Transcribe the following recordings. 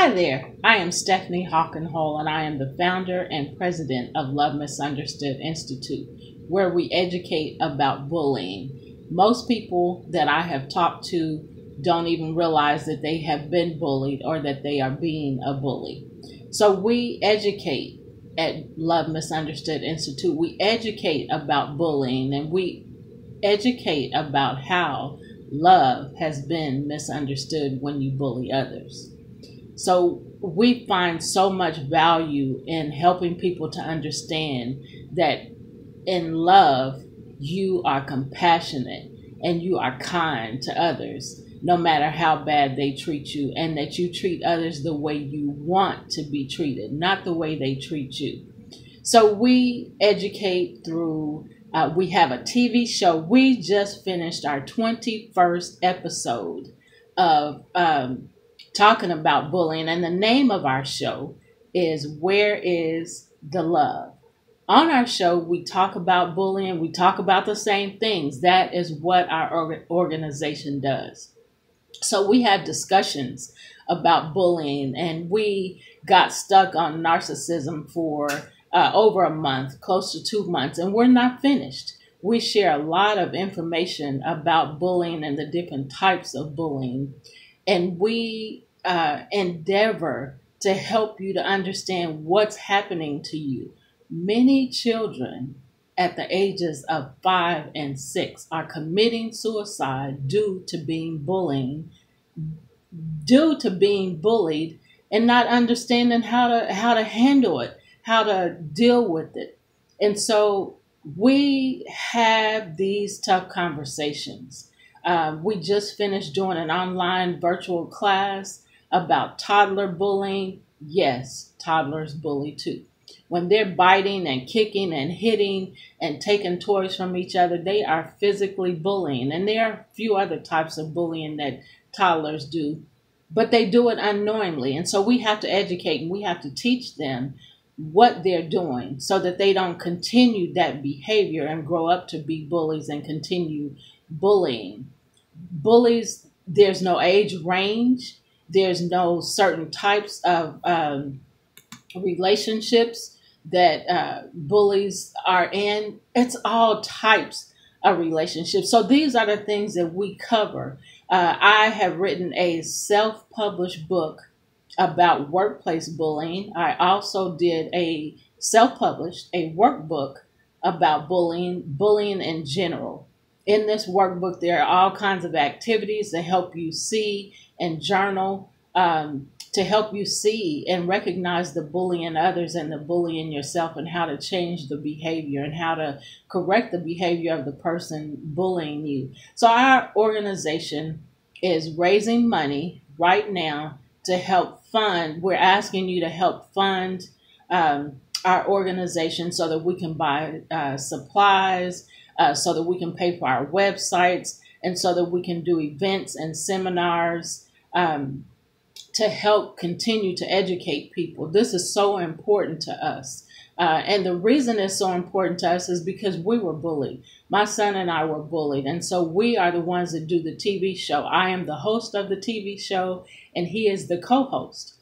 Hi there, I am Stephanie Hawkenhole, and I am the founder and president of Love Misunderstood Institute, where we educate about bullying. Most people that I have talked to don't even realize that they have been bullied or that they are being a bully. So we educate at Love Misunderstood Institute. We educate about bullying and we educate about how love has been misunderstood when you bully others. So we find so much value in helping people to understand that in love, you are compassionate and you are kind to others, no matter how bad they treat you, and that you treat others the way you want to be treated, not the way they treat you. So we educate through uh, we have a TV show. We just finished our 21st episode of um, talking about bullying, and the name of our show is Where is the Love? On our show, we talk about bullying, we talk about the same things. That is what our organization does. So we have discussions about bullying, and we got stuck on narcissism for uh, over a month, close to two months, and we're not finished. We share a lot of information about bullying and the different types of bullying, and we uh, endeavor to help you to understand what's happening to you. Many children at the ages of five and six are committing suicide due to being bullying, due to being bullied and not understanding how to how to handle it how to deal with it. And so we have these tough conversations. Uh, we just finished doing an online virtual class about toddler bullying. Yes, toddlers bully too. When they're biting and kicking and hitting and taking toys from each other, they are physically bullying. And there are a few other types of bullying that toddlers do, but they do it unknowingly. And so we have to educate and we have to teach them what they're doing so that they don't continue that behavior and grow up to be bullies and continue bullying. Bullies, there's no age range, there's no certain types of um, relationships that uh, bullies are in. It's all types of relationships. So these are the things that we cover. Uh, I have written a self published book about workplace bullying. I also did a self published a workbook about bullying, bullying in general. In this workbook, there are all kinds of activities to help you see and journal, um, to help you see and recognize the bullying in others and the bullying yourself, and how to change the behavior and how to correct the behavior of the person bullying you. So, our organization is raising money right now to help fund. We're asking you to help fund um, our organization so that we can buy uh, supplies, uh, so that we can pay for our websites, and so that we can do events and seminars um, to help continue to educate people. This is so important to us. Uh, and the reason it's so important to us is because we were bullied. My son and I were bullied. And so we are the ones that do the TV show. I am the host of the TV show, and he is the co host.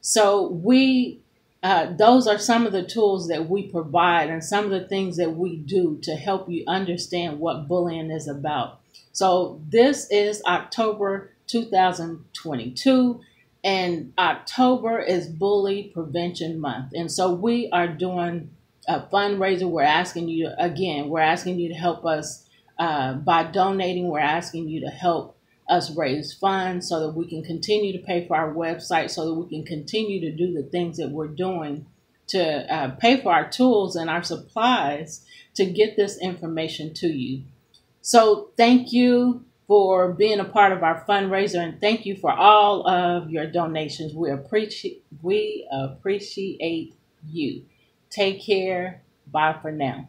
So we, uh, those are some of the tools that we provide and some of the things that we do to help you understand what bullying is about. So this is October 2022 and October is Bully Prevention Month. And so we are doing a fundraiser. We're asking you, again, we're asking you to help us uh, by donating. We're asking you to help us raise funds so that we can continue to pay for our website, so that we can continue to do the things that we're doing to uh, pay for our tools and our supplies to get this information to you. So thank you for being a part of our fundraiser and thank you for all of your donations. We appreciate we appreciate you. Take care. Bye for now.